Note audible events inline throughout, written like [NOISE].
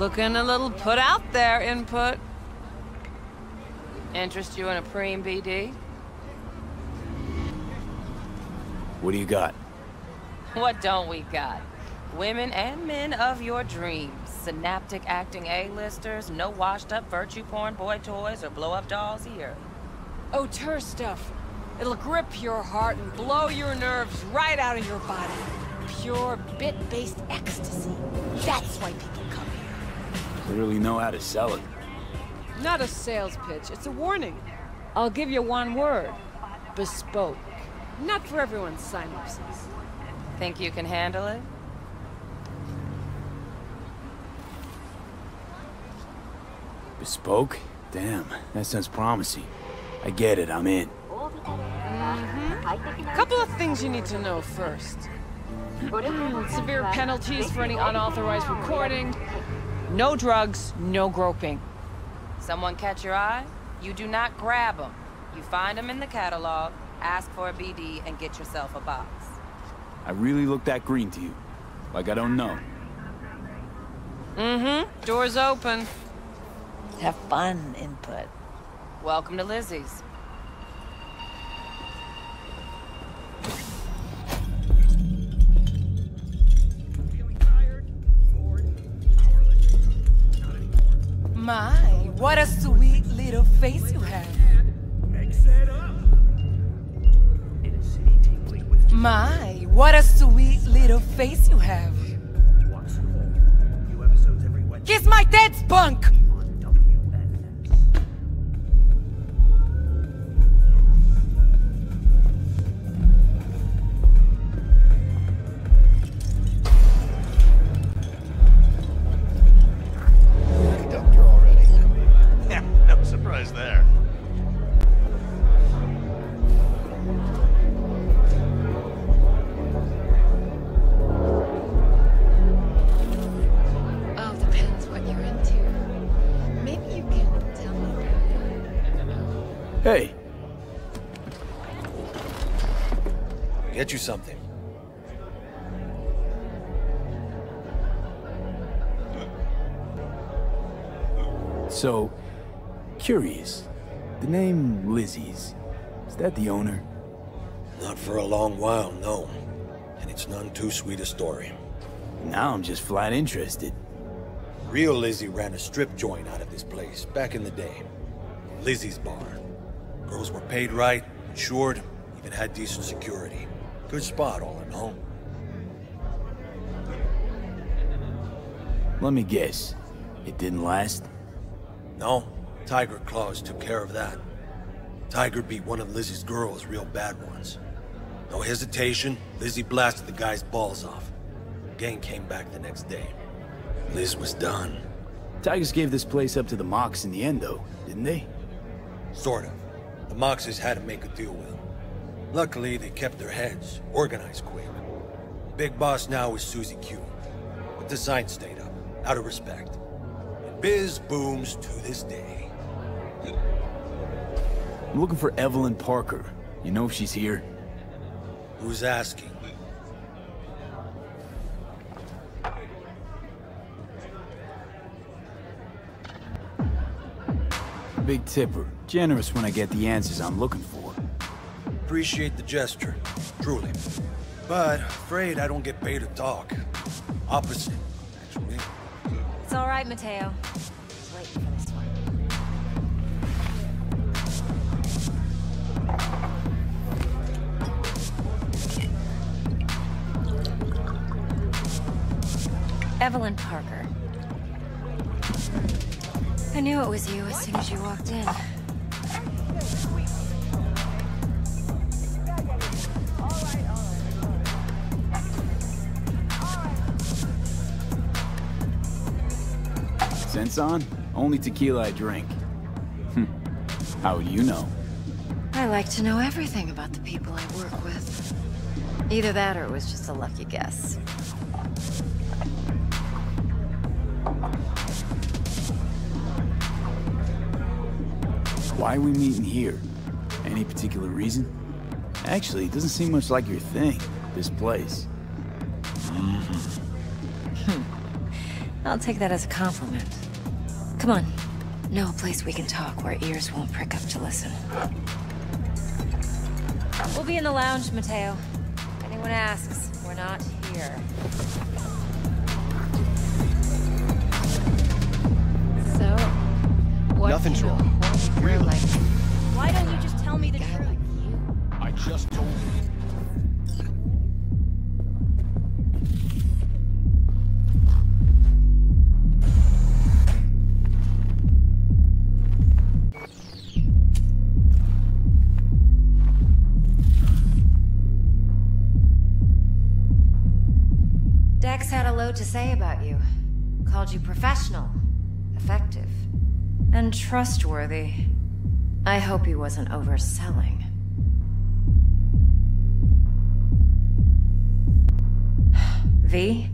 Looking a little put out there, input. Interest you in a preem BD? What do you got? [LAUGHS] What don't we got? Women and men of your dreams. Synaptic acting A-listers, no washed-up virtue porn boy toys or blow-up dolls here. Auteur oh, stuff. It'll grip your heart and blow your nerves right out of your body. Pure bit-based ecstasy. That's why people come here. Clearly know how to sell it. Not a sales pitch, it's a warning. I'll give you one word. Bespoke. Not for everyone's synapses. Think you can handle it? Bespoke? Damn, that sounds promising. I get it, I'm in. Mm-hmm. Couple of things you need to know first. Severe penalties for any unauthorized recording. No drugs, no groping. Someone catch your eye? You do not grab them. You find them in the catalog, ask for a BD, and get yourself a box. I really look that green to you. Like I don't know. Mm-hmm. Door's open. Have fun, input. Welcome to Lizzie's. My, what a sweet little face you have. My, what a sweet little face you have. Kiss my dead spunk! Get you something. so, curious. The name Lizzie's, is that the owner? Not for a long while, no. And it's none too sweet a story. Now I'm just flat interested. Real Lizzie ran a strip joint out of this place back in the day. Lizzie's Bar. Girls were paid right, insured, even had decent security. Good spot, all in all. Let me guess. It didn't last? No, Tiger Claws took care of that. Tiger beat one of Lizzie's girls real bad ones. No hesitation, Lizzie blasted the guy's balls off. Gang came back the next day. Liz was done. Tigers gave this place up to the Mox in the end, though, didn't they? Sort of. The Moxes had to make a deal with them. Luckily, they kept their heads, organized quick. Big boss now is Susie Q. But the sign stayed up, out of respect. And biz booms to this day. I'm looking for Evelyn Parker. You know if she's here? Who's asking? Big tipper. Generous when I get the answers I'm looking for. Appreciate the gesture, truly. But afraid I don't get paid to talk. Opposite, actually. It's all right, Mateo. Waiting for this one. Evelyn Parker. I knew it was you as soon as you walked in. Centzon? Only tequila I drink. Hmm. How would you know? I like to know everything about the people I work with. Either that or it was just a lucky guess. Why are we meeting here? Any particular reason? Actually, it doesn't seem much like your thing, this place. Hmm. [LAUGHS] I'll take that as a compliment. Come on. Know a place we can talk where ears won't prick up to listen. We'll be in the lounge, Mateo. If anyone asks, we're not here. So, what Nothing's wrong. like Why don't you just tell me the truth? Dex had a load to say about you. Called you professional, effective, and trustworthy. I hope he wasn't overselling. [SIGHS] V?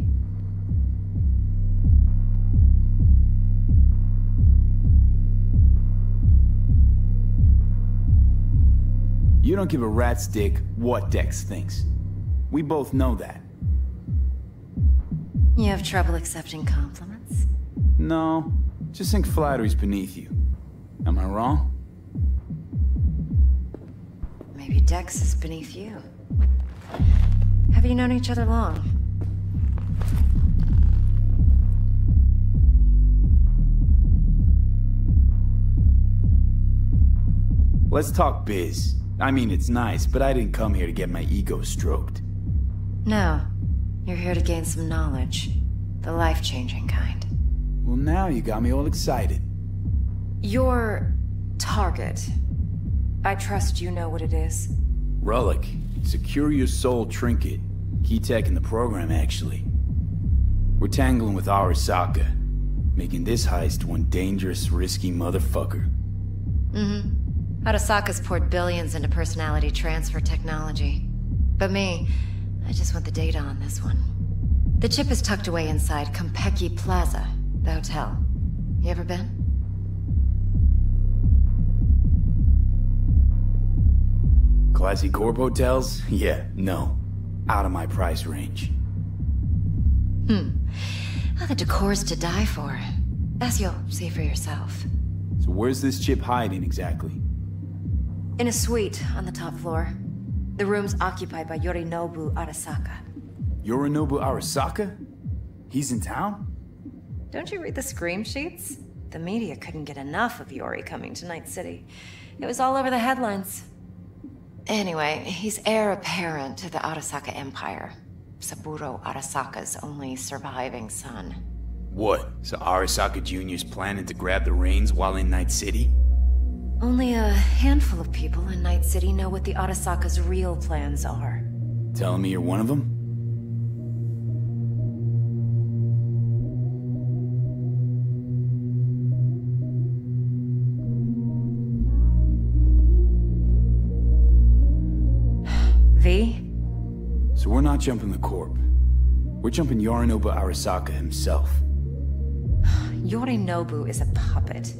You don't give a rat's dick what Dex thinks. We both know that. You have trouble accepting compliments? No, just think flattery's beneath you. Am I wrong? Maybe Dex is beneath you. Have you known each other long? Let's talk biz. I mean, it's nice, but I didn't come here to get my ego stroked. No. You're here to gain some knowledge. The life-changing kind. Well, now you got me all excited. Your target. I trust you know what it is. Relic. Secure your soul trinket. Key tech in the program, actually. We're tangling with Arasaka, making this heist one dangerous, risky motherfucker. Mm-hmm. Arasaka's poured billions into personality transfer technology. But me, I just want the data on this one. The chip is tucked away inside Konpeki Plaza, the hotel. You ever been? Classy corp hotels? Yeah, no. Out of my price range. Hmm. Well, the decor's to die for. As you'll see for yourself. So where's this chip hiding exactly? In a suite on the top floor. The room's occupied by Yorinobu Arasaka. Yorinobu Arasaka? He's in town? Don't you read the scream sheets? The media couldn't get enough of Yori coming to Night City. It was all over the headlines. Anyway, he's heir apparent to the Arasaka Empire. Saburo Arasaka's only surviving son. What? So Arasaka Jr.'s planning to grab the reins while in Night City? Only a handful of people in Night City know what the Arasaka's real plans are. Telling me you're one of them? [SIGHS] V? So we're not jumping the Corp. We're jumping Yorinobu Arasaka himself. [SIGHS] Yorinobu is a puppet.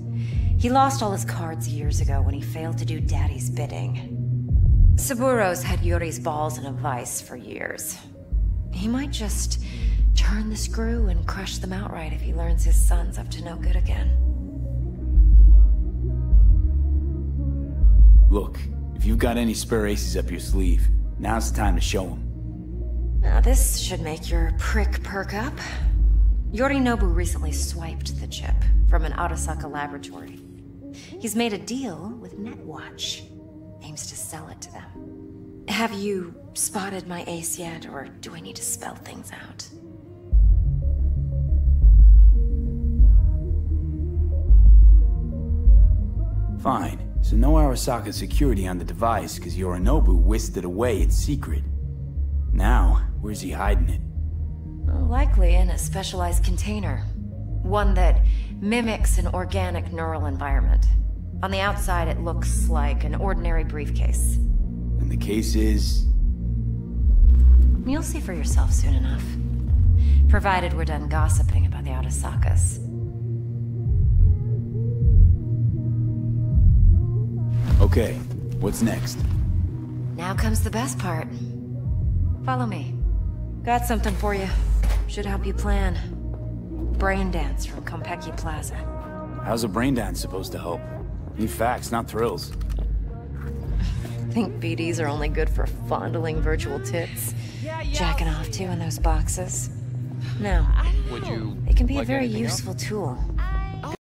He lost all his cards years ago when he failed to do Daddy's bidding. Saburo's had Yori's balls in a vice for years. He might just turn the screw and crush them outright if he learns his son's up to no good again. Look, if you've got any spare aces up your sleeve, now's the time to show them. Now this should make your prick perk up. Yorinobu recently swiped the chip from an Arasaka laboratory. He's made a deal with Netwatch. Aims to sell it to them. Have you spotted my ace yet, or do I need to spell things out? Fine. So no Arasaka security on the device because Yorinobu whisked it away in secret. Now, where's he hiding it? Likely in a specialized container. One that mimics an organic neural environment. On the outside, it looks like an ordinary briefcase. And the case is... You'll see for yourself soon enough. Provided we're done gossiping about the Arasakas. Okay, what's next? Now comes the best part. Follow me. Got something for you. Should help you plan. Brain dance from Konpeki Plaza. How's a brain dance supposed to help? Need facts, not thrills. [LAUGHS] Think BDs are only good for fondling virtual tits? Jacking off to in those boxes? No. Would you It can be like a very anything else? useful tool.